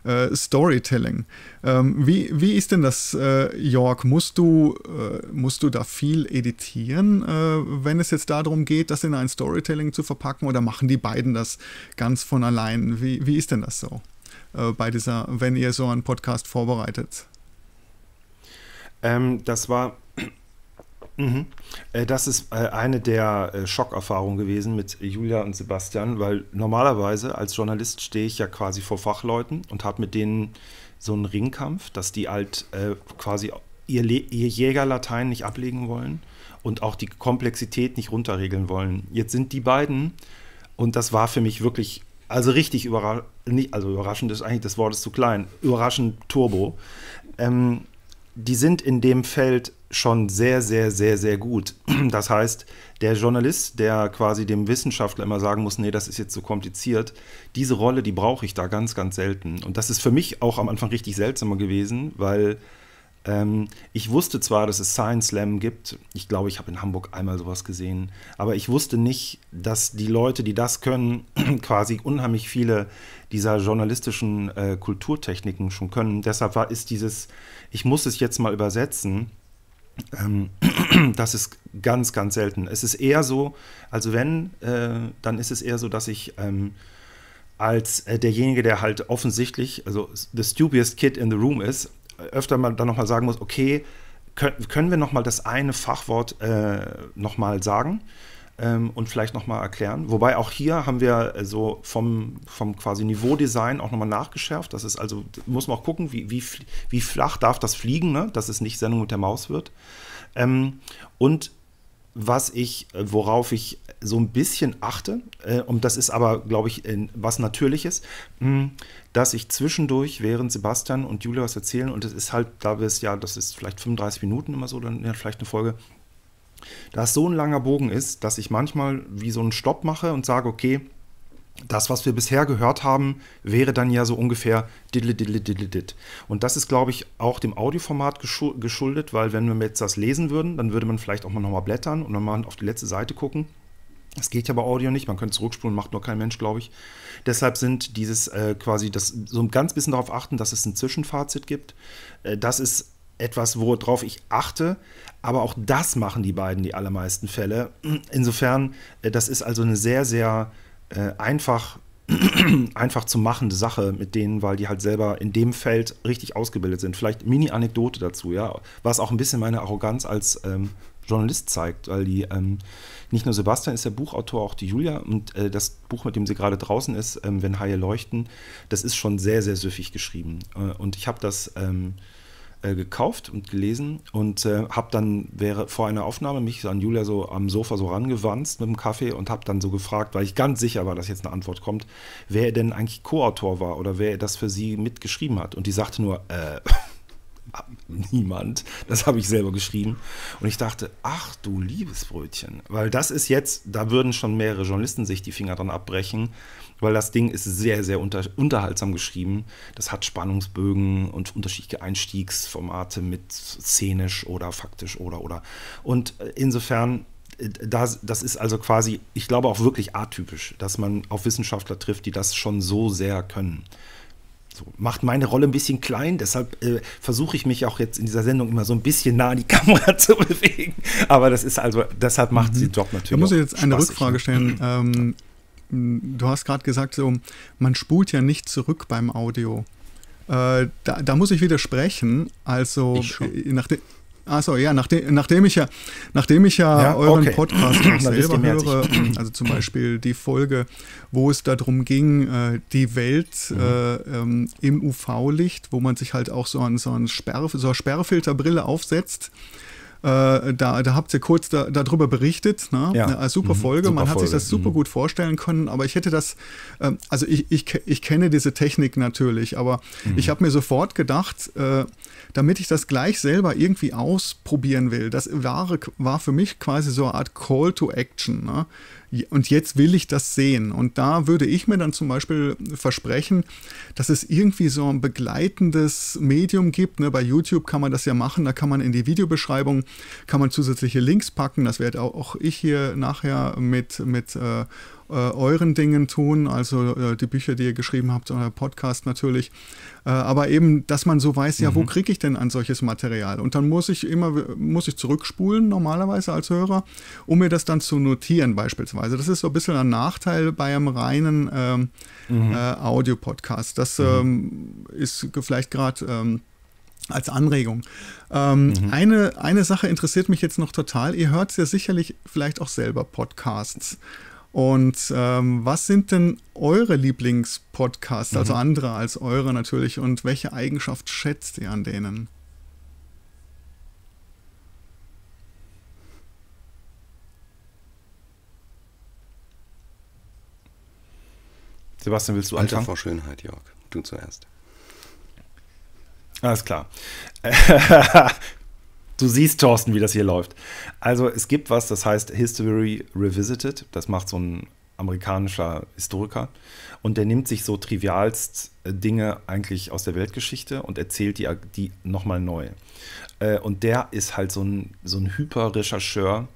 äh, Storytelling. Ähm, wie, wie ist denn das, äh, Jörg? Musst du, äh, musst du da viel editieren, äh, wenn es jetzt darum geht, das in ein Storytelling zu verpacken oder machen die beiden das ganz von allein? Wie, wie ist denn das so? Äh, bei dieser, wenn ihr so einen Podcast vorbereitet? Ähm, das war Mhm. Äh, das ist äh, eine der äh, Schockerfahrungen gewesen mit Julia und Sebastian, weil normalerweise als Journalist stehe ich ja quasi vor Fachleuten und habe mit denen so einen Ringkampf, dass die halt quasi ihr, ihr Jägerlatein nicht ablegen wollen und auch die Komplexität nicht runterregeln wollen. Jetzt sind die beiden, und das war für mich wirklich, also richtig überraschend, also überraschend ist eigentlich das Wort ist zu klein, überraschend Turbo. Ähm, die sind in dem Feld schon sehr, sehr, sehr, sehr gut. Das heißt, der Journalist, der quasi dem Wissenschaftler immer sagen muss, nee, das ist jetzt so kompliziert, diese Rolle, die brauche ich da ganz, ganz selten. Und das ist für mich auch am Anfang richtig seltsamer gewesen, weil ähm, ich wusste zwar, dass es Science Slam gibt, ich glaube, ich habe in Hamburg einmal sowas gesehen, aber ich wusste nicht, dass die Leute, die das können, quasi unheimlich viele dieser journalistischen äh, Kulturtechniken schon können. Deshalb war, ist dieses, ich muss es jetzt mal übersetzen, das ist ganz, ganz selten. Es ist eher so, also wenn, äh, dann ist es eher so, dass ich ähm, als äh, derjenige, der halt offensichtlich, also the stupidest kid in the room ist, öfter mal dann nochmal sagen muss, okay, können, können wir nochmal das eine Fachwort äh, nochmal sagen? Ähm, und vielleicht nochmal erklären. Wobei auch hier haben wir äh, so vom, vom quasi Niveaudesign auch nochmal nachgeschärft. Das ist also, muss man auch gucken, wie, wie, wie flach darf das fliegen, ne? dass es nicht Sendung mit der Maus wird. Ähm, und was ich, äh, worauf ich so ein bisschen achte, äh, und das ist aber, glaube ich, was Natürliches, mh, hm, dass ich zwischendurch, während Sebastian und Julia was erzählen, und das ist halt, da wir es ja, das ist vielleicht 35 Minuten immer so, dann ja, vielleicht eine Folge, da es so ein langer Bogen ist, dass ich manchmal wie so einen Stopp mache und sage, okay, das, was wir bisher gehört haben, wäre dann ja so ungefähr diddle, diddle, diddle, diddle. Und das ist, glaube ich, auch dem Audioformat geschuldet, weil wenn wir jetzt das lesen würden, dann würde man vielleicht auch mal nochmal blättern und nochmal auf die letzte Seite gucken. Das geht ja bei Audio nicht, man könnte zurückspulen, macht nur kein Mensch, glaube ich. Deshalb sind dieses äh, quasi das so ein ganz bisschen darauf achten, dass es ein Zwischenfazit gibt. Äh, das ist etwas, worauf ich achte. Aber auch das machen die beiden die allermeisten Fälle. Insofern, äh, das ist also eine sehr, sehr äh, einfach, einfach zu machende Sache mit denen, weil die halt selber in dem Feld richtig ausgebildet sind. Vielleicht Mini-Anekdote dazu, ja, was auch ein bisschen meine Arroganz als ähm, Journalist zeigt, weil die ähm, nicht nur Sebastian ist der Buchautor, auch die Julia und äh, das Buch, mit dem sie gerade draußen ist, ähm, Wenn Haie leuchten, das ist schon sehr, sehr süffig geschrieben. Äh, und ich habe das ähm, äh, gekauft und gelesen und äh, habe dann wäre vor einer Aufnahme mich an Julia so am Sofa so rangewanzt mit dem Kaffee und habe dann so gefragt, weil ich ganz sicher war, dass jetzt eine Antwort kommt, wer er denn eigentlich Co-Autor war oder wer das für sie mitgeschrieben hat. Und die sagte nur, äh, niemand. Das habe ich selber geschrieben. Und ich dachte, ach du liebes Brötchen. Weil das ist jetzt, da würden schon mehrere Journalisten sich die Finger dran abbrechen weil das Ding ist sehr, sehr unter, unterhaltsam geschrieben. Das hat Spannungsbögen und unterschiedliche Einstiegsformate mit szenisch oder faktisch oder oder. Und insofern, äh, das, das ist also quasi, ich glaube auch wirklich atypisch, dass man auf Wissenschaftler trifft, die das schon so sehr können. So, macht meine Rolle ein bisschen klein, deshalb äh, versuche ich mich auch jetzt in dieser Sendung immer so ein bisschen nah an die Kamera zu bewegen. Aber das ist also, deshalb macht mhm. sie Job natürlich. Da muss ich jetzt eine. Rückfrage ne? stellen. Ähm, du hast gerade gesagt, so, man spult ja nicht zurück beim Audio. Äh, da, da, muss ich widersprechen. Also, nachdem. Achso, ja, nachdem, nachdem ich ja, nachdem ich ja, ja euren okay. Podcast auch selber höre, also zum Beispiel die Folge, wo es darum ging, äh, die Welt mhm. äh, ähm, im UV-Licht, wo man sich halt auch so, ein, so, ein Sperr, so eine Sperrfilterbrille aufsetzt, äh, da, da habt ihr kurz da, darüber berichtet. Ne? Ja. Eine super mhm. Folge. Super Man hat sich das super mhm. gut vorstellen können, aber ich hätte das, äh, also ich, ich, ich kenne diese Technik natürlich, aber mhm. ich habe mir sofort gedacht, äh, damit ich das gleich selber irgendwie ausprobieren will, das war, war für mich quasi so eine Art Call to Action. Ne? und jetzt will ich das sehen. Und da würde ich mir dann zum Beispiel versprechen, dass es irgendwie so ein begleitendes Medium gibt. Ne? Bei YouTube kann man das ja machen, da kann man in die Videobeschreibung kann man zusätzliche Links packen. Das werde auch ich hier nachher mit, mit äh, äh, euren Dingen tun, also äh, die Bücher, die ihr geschrieben habt, euer Podcast natürlich. Äh, aber eben, dass man so weiß, ja, mhm. wo kriege ich denn ein solches Material? Und dann muss ich immer, muss ich zurückspulen normalerweise als Hörer, um mir das dann zu notieren beispielsweise. Das ist so ein bisschen ein Nachteil bei einem reinen ähm, mhm. äh, Audio-Podcast. Das mhm. ähm, ist vielleicht gerade ähm, als Anregung. Ähm, mhm. eine, eine Sache interessiert mich jetzt noch total. Ihr hört ja sicherlich vielleicht auch selber Podcasts. Und ähm, was sind denn eure Lieblingspodcasts, also mhm. andere als eure natürlich, und welche Eigenschaft schätzt ihr an denen? Sebastian, willst du Alter anfangen? vor Schönheit, Jörg. Du zuerst. Alles klar. Du siehst, Thorsten, wie das hier läuft. Also es gibt was, das heißt History Revisited. Das macht so ein amerikanischer Historiker. Und der nimmt sich so trivialst äh, Dinge eigentlich aus der Weltgeschichte und erzählt die, die nochmal neu. Äh, und der ist halt so ein, so ein Hyper-Rechercheur.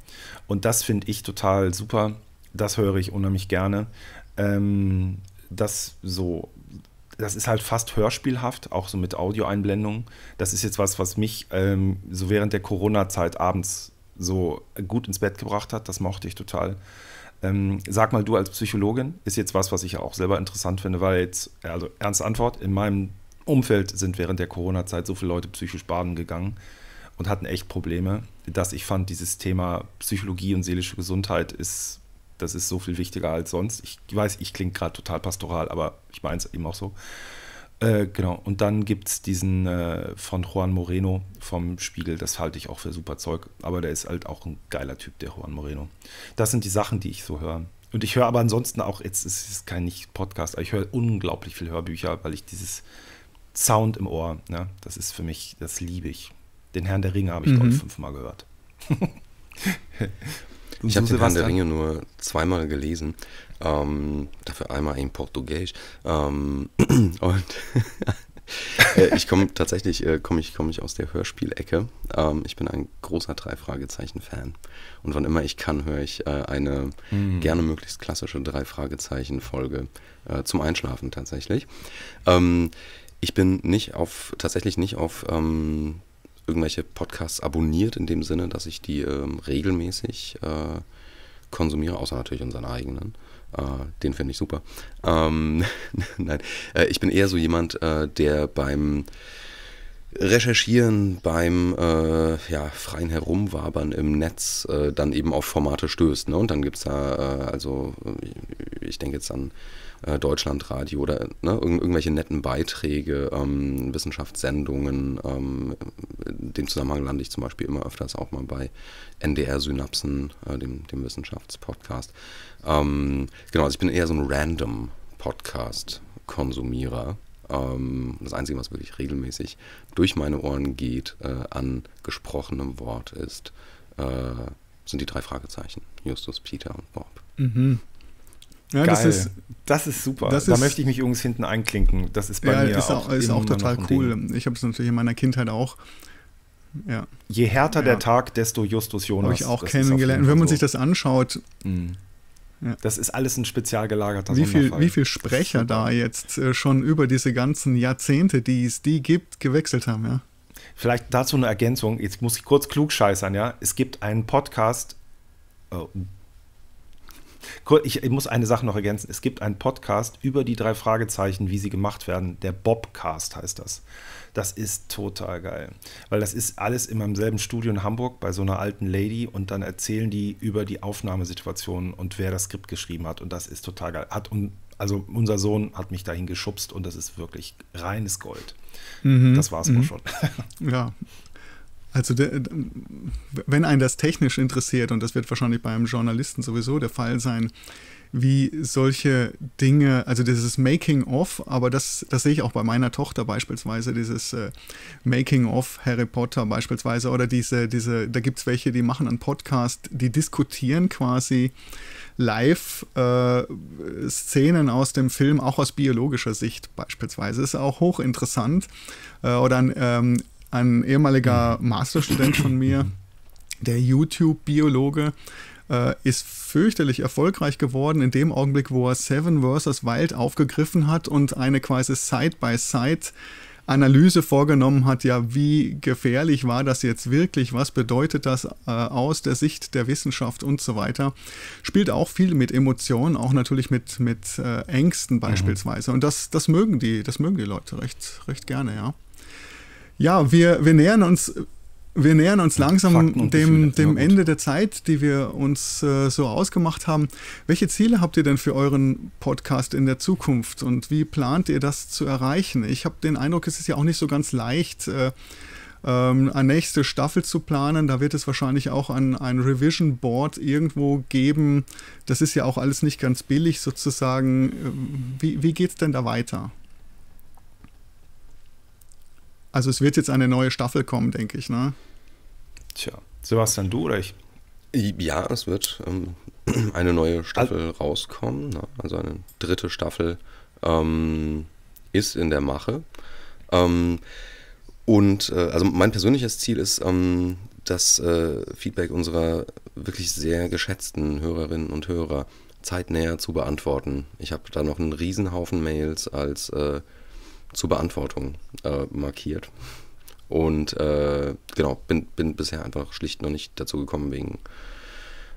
Und das finde ich total super. Das höre ich unheimlich gerne. Ähm, das so das ist halt fast hörspielhaft, auch so mit Audioeinblendungen. Das ist jetzt was, was mich ähm, so während der Corona-Zeit abends so gut ins Bett gebracht hat. Das mochte ich total. Ähm, sag mal, du als Psychologin, ist jetzt was, was ich auch selber interessant finde, weil jetzt, also ernste Antwort, in meinem Umfeld sind während der Corona-Zeit so viele Leute psychisch baden gegangen und hatten echt Probleme, dass ich fand, dieses Thema Psychologie und seelische Gesundheit ist, das ist so viel wichtiger als sonst. Ich weiß, ich klinge gerade total pastoral, aber ich meine es eben auch so. Äh, genau, und dann gibt es diesen äh, von Juan Moreno vom Spiegel, das halte ich auch für super Zeug, aber der ist halt auch ein geiler Typ, der Juan Moreno. Das sind die Sachen, die ich so höre. Und ich höre aber ansonsten auch, jetzt ist es kein nicht Podcast, aber ich höre unglaublich viel Hörbücher, weil ich dieses Sound im Ohr, ne, das ist für mich, das liebe ich. Den Herrn der Ringe habe ich, mhm. glaube ich, fünfmal gehört. ich habe den Herrn der Ringe nur zweimal gelesen. Ähm, dafür einmal in Portugiesisch. Ähm, und äh, ich komme tatsächlich äh, komme ich, komm ich aus der Hörspielecke. Ähm, ich bin ein großer Drei-Fragezeichen-Fan. Und wann immer ich kann, höre ich äh, eine mhm. gerne möglichst klassische Drei-Fragezeichen-Folge äh, zum Einschlafen tatsächlich. Ähm, ich bin nicht auf, tatsächlich nicht auf ähm, irgendwelche Podcasts abonniert, in dem Sinne, dass ich die ähm, regelmäßig äh, konsumiere, außer natürlich unseren eigenen. Äh, den finde ich super. Ähm, Nein, äh, ich bin eher so jemand, äh, der beim Recherchieren, beim äh, ja, freien Herumwabern im Netz äh, dann eben auf Formate stößt. Ne? Und dann gibt es da, also ich denke jetzt an äh, Deutschlandradio oder ne, irg irgendwelche netten Beiträge, ähm, Wissenschaftssendungen. Ähm, in dem Zusammenhang lande ich zum Beispiel immer öfters auch mal bei NDR Synapsen, äh, dem, dem Wissenschaftspodcast. Ähm, genau, also ich bin eher so ein random Podcast-Konsumierer. Ähm, das Einzige, was wirklich regelmäßig durch meine Ohren geht, äh, an gesprochenem Wort ist, äh, sind die drei Fragezeichen. Justus, Peter und Bob. Mhm. Ja, Geil. Das ist, das ist super. Das da ist, möchte ich mich übrigens hinten einklinken. Das ist bei ja, mir ist auch, ist auch total cool. Ding. Ich habe es natürlich in meiner Kindheit auch. Ja. Je härter ja. der Tag, desto Justus Jonas. Habe ich auch kennengelernt. Wenn man so. sich das anschaut. Mhm. Ja. Das ist alles ein spezial gelagerter wie viel, wie viele Sprecher da jetzt äh, schon über diese ganzen Jahrzehnte, die es die gibt, gewechselt haben, ja. Vielleicht dazu eine Ergänzung. Jetzt muss ich kurz klug scheißern, ja. Es gibt einen Podcast, oh, ich, muss eine Sache noch ergänzen. Es gibt einen Podcast über die drei Fragezeichen, wie sie gemacht werden. Der Bobcast heißt das. Das ist total geil. Weil das ist alles in meinem selben Studio in Hamburg bei so einer alten Lady und dann erzählen die über die Aufnahmesituation und wer das Skript geschrieben hat. Und das ist total geil. Hat, also unser Sohn hat mich dahin geschubst und das ist wirklich reines Gold. Mhm. Das war es mhm. auch schon. Ja, also der, wenn einen das technisch interessiert, und das wird wahrscheinlich beim Journalisten sowieso der Fall sein, wie solche Dinge, also dieses Making-of, aber das, das sehe ich auch bei meiner Tochter beispielsweise, dieses äh, Making-of Harry Potter beispielsweise, oder diese, diese, da gibt es welche, die machen einen Podcast, die diskutieren quasi live äh, Szenen aus dem Film, auch aus biologischer Sicht beispielsweise. Ist auch hochinteressant. Äh, oder ein ähm, ein ehemaliger Masterstudent von mir, der YouTube-Biologe, äh, ist fürchterlich erfolgreich geworden in dem Augenblick, wo er Seven vs. Wild aufgegriffen hat und eine quasi Side-by-Side Analyse vorgenommen hat, ja, wie gefährlich war das jetzt wirklich, was bedeutet das äh, aus der Sicht der Wissenschaft und so weiter. Spielt auch viel mit Emotionen, auch natürlich mit, mit äh, Ängsten mhm. beispielsweise. Mhm. Und das, das mögen die, das mögen die Leute recht, recht gerne, ja. Ja, wir, wir nähern uns wir nähern uns langsam dem, dem Ende der Zeit, die wir uns äh, so ausgemacht haben. Welche Ziele habt ihr denn für euren Podcast in der Zukunft und wie plant ihr das zu erreichen? Ich habe den Eindruck, es ist ja auch nicht so ganz leicht, äh, ähm, eine nächste Staffel zu planen. Da wird es wahrscheinlich auch ein, ein Revision Board irgendwo geben. Das ist ja auch alles nicht ganz billig sozusagen. Ähm, wie, wie geht es denn da weiter? Also es wird jetzt eine neue Staffel kommen, denke ich, ne? Tja, Sebastian, du oder ich? Ja, es wird ähm, eine neue Staffel Al rauskommen. Ne? Also eine dritte Staffel ähm, ist in der Mache. Ähm, und äh, also mein persönliches Ziel ist, ähm, das äh, Feedback unserer wirklich sehr geschätzten Hörerinnen und Hörer zeitnäher zu beantworten. Ich habe da noch einen Riesenhaufen Mails als äh, zur Beantwortung äh, markiert. Und äh, genau, bin, bin bisher einfach schlicht noch nicht dazu gekommen wegen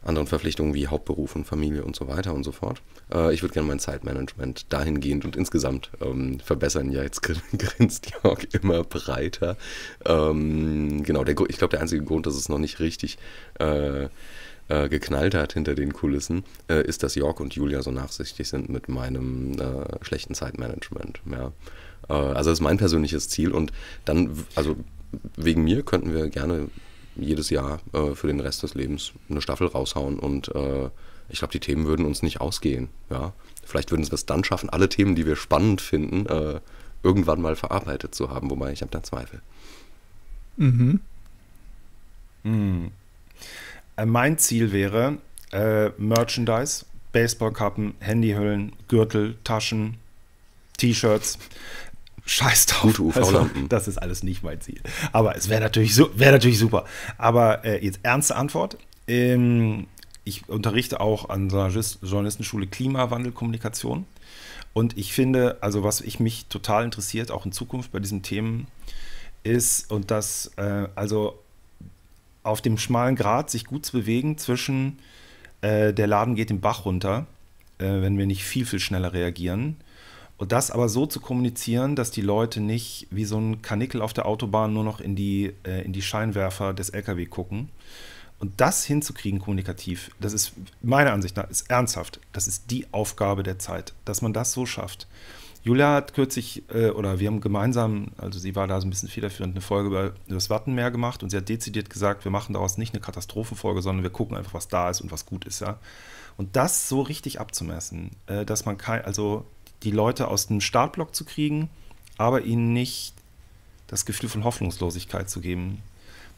anderen Verpflichtungen wie Hauptberuf und Familie und so weiter und so fort. Äh, ich würde gerne mein Zeitmanagement dahingehend und insgesamt ähm, verbessern. Ja, jetzt grinst Jörg immer breiter. Ähm, genau, der, ich glaube, der einzige Grund, dass es noch nicht richtig äh, äh, geknallt hat hinter den Kulissen, äh, ist, dass Jörg und Julia so nachsichtig sind mit meinem äh, schlechten Zeitmanagement. Ja. Äh, also das ist mein persönliches Ziel und dann, also wegen mir könnten wir gerne jedes Jahr äh, für den Rest des Lebens eine Staffel raushauen und äh, ich glaube, die Themen würden uns nicht ausgehen. Ja? Vielleicht würden wir es dann schaffen, alle Themen, die wir spannend finden, äh, irgendwann mal verarbeitet zu haben, wobei ich habe da Zweifel. Mhm. Mhm. mein Ziel wäre äh, Merchandise, Baseballkappen, Handyhüllen, Gürtel, Taschen, T-Shirts. Scheiß drauf. Gute also, das ist alles nicht mein Ziel. Aber es wäre natürlich, wär natürlich super. Aber äh, jetzt ernste Antwort. Ähm, ich unterrichte auch an der Journalistenschule Klimawandelkommunikation. Und ich finde, also was ich mich total interessiert, auch in Zukunft bei diesen Themen, ist, und das, äh, also auf dem schmalen Grat sich gut zu bewegen zwischen äh, der Laden geht den Bach runter, äh, wenn wir nicht viel, viel schneller reagieren und das aber so zu kommunizieren, dass die Leute nicht wie so ein Kanickel auf der Autobahn nur noch in die, äh, in die Scheinwerfer des LKW gucken. Und das hinzukriegen kommunikativ, das ist meiner Ansicht nach ist ernsthaft. Das ist die Aufgabe der Zeit, dass man das so schafft. Julia hat kürzlich, äh, oder wir haben gemeinsam, also sie war da so ein bisschen federführend, eine Folge über das Wattenmeer gemacht und sie hat dezidiert gesagt, wir machen daraus nicht eine Katastrophenfolge, sondern wir gucken einfach, was da ist und was gut ist, ja. Und das so richtig abzumessen, äh, dass man kein, also die Leute aus dem Startblock zu kriegen, aber ihnen nicht das Gefühl von Hoffnungslosigkeit zu geben.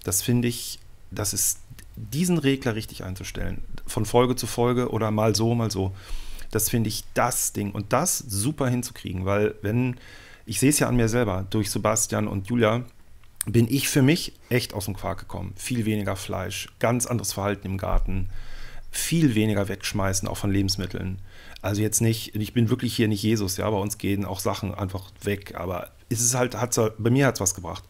Das finde ich, das ist diesen Regler richtig einzustellen, von Folge zu Folge oder mal so, mal so. Das finde ich das Ding und das super hinzukriegen, weil wenn, ich sehe es ja an mir selber, durch Sebastian und Julia, bin ich für mich echt aus dem Quark gekommen. Viel weniger Fleisch, ganz anderes Verhalten im Garten, viel weniger wegschmeißen, auch von Lebensmitteln. Also jetzt nicht, ich bin wirklich hier nicht Jesus, ja, bei uns gehen auch Sachen einfach weg, aber es ist halt, hat's, bei mir hat es was gebracht.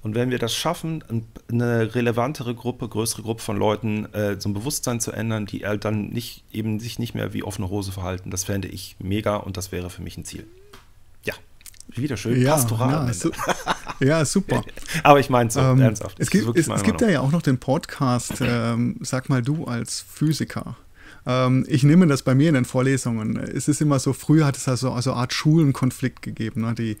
Und wenn wir das schaffen, eine relevantere Gruppe, größere Gruppe von Leuten äh, so ein Bewusstsein zu ändern, die halt dann nicht eben sich nicht mehr wie offene Hose verhalten, das fände ich mega und das wäre für mich ein Ziel. Ja, wieder schön ja, pastoral. Ja, su ja, super. Aber ich meine es so ähm, ernsthaft. Es gibt, es, es gibt ja auch noch den Podcast, ähm, sag mal du als Physiker. Ähm, ich nehme das bei mir in den Vorlesungen. Es ist immer so, früher hat es also, also eine Art Schulenkonflikt gegeben. Ne? Die,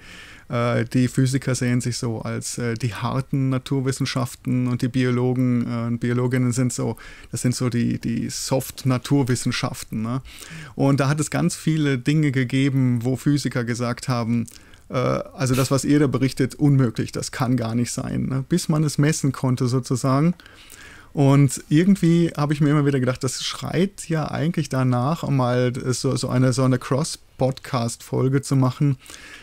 äh, die Physiker sehen sich so als äh, die harten Naturwissenschaften und die Biologen äh, und Biologinnen sind so, das sind so die, die Soft-Naturwissenschaften. Ne? Und da hat es ganz viele Dinge gegeben, wo Physiker gesagt haben, äh, also das, was ihr da berichtet, unmöglich, das kann gar nicht sein. Ne? Bis man es messen konnte sozusagen. Und irgendwie habe ich mir immer wieder gedacht, das schreit ja eigentlich danach, mal so, so eine, so eine Cross-Podcast-Folge zu machen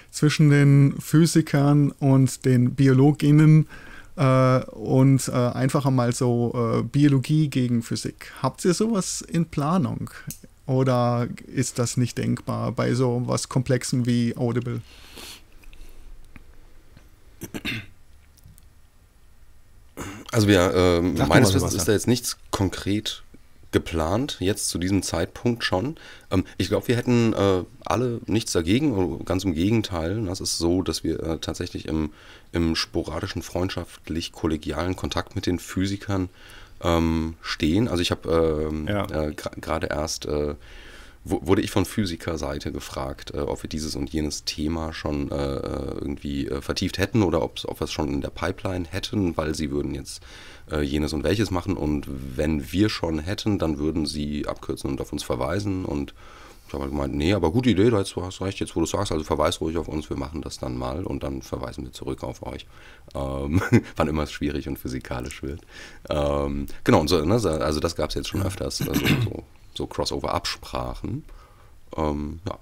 zwischen den Physikern und den BiologInnen äh, und äh, einfach einmal so äh, Biologie gegen Physik. Habt ihr sowas in Planung? Oder ist das nicht denkbar bei so was Komplexem wie Audible? Also wir, äh, meines Wissens ist da jetzt nichts konkret geplant, jetzt zu diesem Zeitpunkt schon. Ähm, ich glaube, wir hätten äh, alle nichts dagegen, ganz im Gegenteil. Das ist so, dass wir äh, tatsächlich im, im sporadischen, freundschaftlich-kollegialen Kontakt mit den Physikern ähm, stehen. Also ich habe ähm, ja. äh, gerade erst äh, wurde ich von Physikerseite gefragt, äh, ob wir dieses und jenes Thema schon äh, irgendwie äh, vertieft hätten oder ob wir es schon in der Pipeline hätten, weil sie würden jetzt äh, jenes und welches machen und wenn wir schon hätten, dann würden sie abkürzen und auf uns verweisen und ich habe halt gemeint, nee, aber gute Idee, du hast recht, jetzt wo du sagst, also verweis ruhig auf uns, wir machen das dann mal und dann verweisen wir zurück auf euch. Ähm, wann immer es schwierig und physikalisch wird. Ähm, genau, und so, ne, also das gab es jetzt schon öfters, also so so Crossover-Absprachen. Ähm, ja.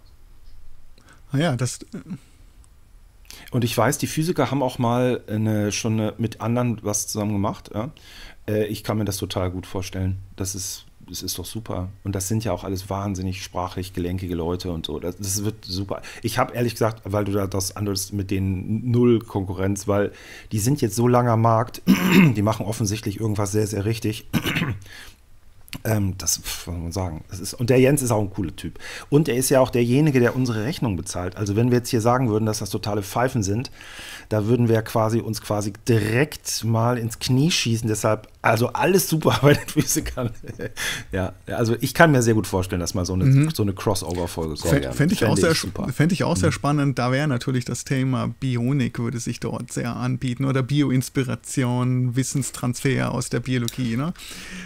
Ah ja, das. Äh, Und ich weiß, die Physiker haben auch mal eine, schon eine, mit anderen was zusammen gemacht. Ja? Äh, ich kann mir das total gut vorstellen. Das ist das ist doch super. Und das sind ja auch alles wahnsinnig sprachlich gelenkige Leute und so. Das, das wird super. Ich habe ehrlich gesagt, weil du da das anderes mit den Null Konkurrenz, weil die sind jetzt so lange am Markt, die machen offensichtlich irgendwas sehr, sehr richtig. Ähm, das soll man sagen. Das ist, und der Jens ist auch ein cooler Typ. Und er ist ja auch derjenige, der unsere Rechnung bezahlt. Also wenn wir jetzt hier sagen würden, dass das totale Pfeifen sind, da würden wir quasi uns quasi direkt mal ins Knie schießen. Deshalb, also alles super bei den Physikern. ja, also ich kann mir sehr gut vorstellen, dass mal so eine, mhm. so eine Crossover-Folge kommt. Fände ich, auch sehr, fänd ich auch sehr mhm. spannend. Da wäre natürlich das Thema Bionik, würde sich dort sehr anbieten. Oder Bioinspiration, Wissenstransfer aus der Biologie. Ne?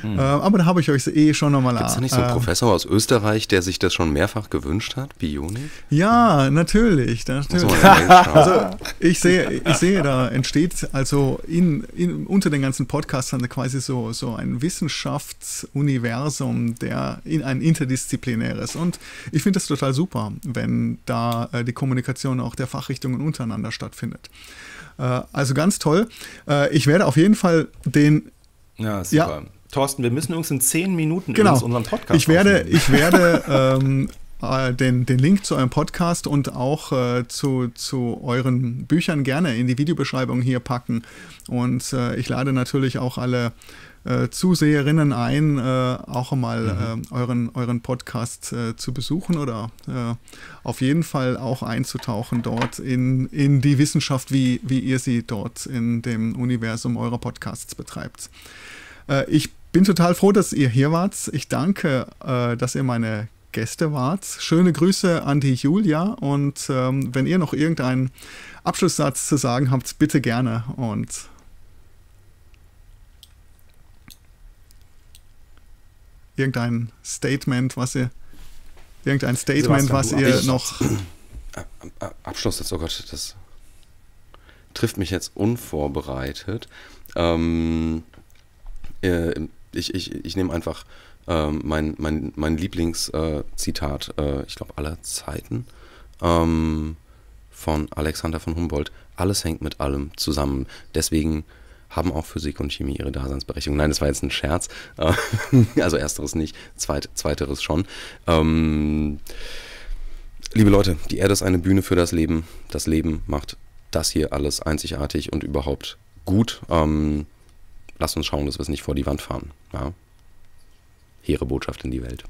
Mhm. Äh, aber da habe ich euch eh schon nochmal Gibt es nicht so einen äh, Professor aus Österreich, der sich das schon mehrfach gewünscht hat? Bionik? Ja, natürlich. natürlich. Also ich sehe ich sehe, da entsteht also in, in, unter den ganzen Podcastern quasi so, so ein Wissenschaftsuniversum, der in ein interdisziplinäres. Und ich finde das total super, wenn da äh, die Kommunikation auch der Fachrichtungen untereinander stattfindet. Äh, also ganz toll. Äh, ich werde auf jeden Fall den. Ja, super. Ja, Thorsten, wir müssen uns in zehn Minuten genau. unseren Podcast Ich werde, ich werde ähm, äh, den, den Link zu eurem Podcast und auch äh, zu, zu euren Büchern gerne in die Videobeschreibung hier packen. Und äh, ich lade natürlich auch alle äh, Zuseherinnen ein, äh, auch mal mhm. Äh, euren, euren Podcast zu besuchen oder auf jeden Fall auch einzutauchen dort in, in die Wissenschaft, wie, wie ihr sie dort in dem Universum eurer Podcasts betreibt. Ich bin total froh, dass ihr hier wart. Ich danke, dass ihr meine Gäste wart. Schöne Grüße an die Julia und ähm, wenn ihr noch irgendeinen Abschlusssatz zu sagen habt, bitte gerne und irgendein Statement, was ihr irgendein Statement, was ihr noch Abschlusssatz, oh Gott, das trifft mich jetzt unvorbereitet. Ähm, äh, ich, ich, ich nehme einfach ähm, mein, mein, mein Lieblingszitat, äh, ich glaube, aller Zeiten ähm, von Alexander von Humboldt. Alles hängt mit allem zusammen. Deswegen haben auch Physik und Chemie ihre Daseinsberechtigung. Nein, das war jetzt ein Scherz. also ersteres nicht, zweit, zweiteres schon. Ähm, liebe Leute, die Erde ist eine Bühne für das Leben. Das Leben macht das hier alles einzigartig und überhaupt gut. Ähm, lasst uns schauen, dass wir es nicht vor die Wand fahren. Ja? hehre Botschaft in die Welt.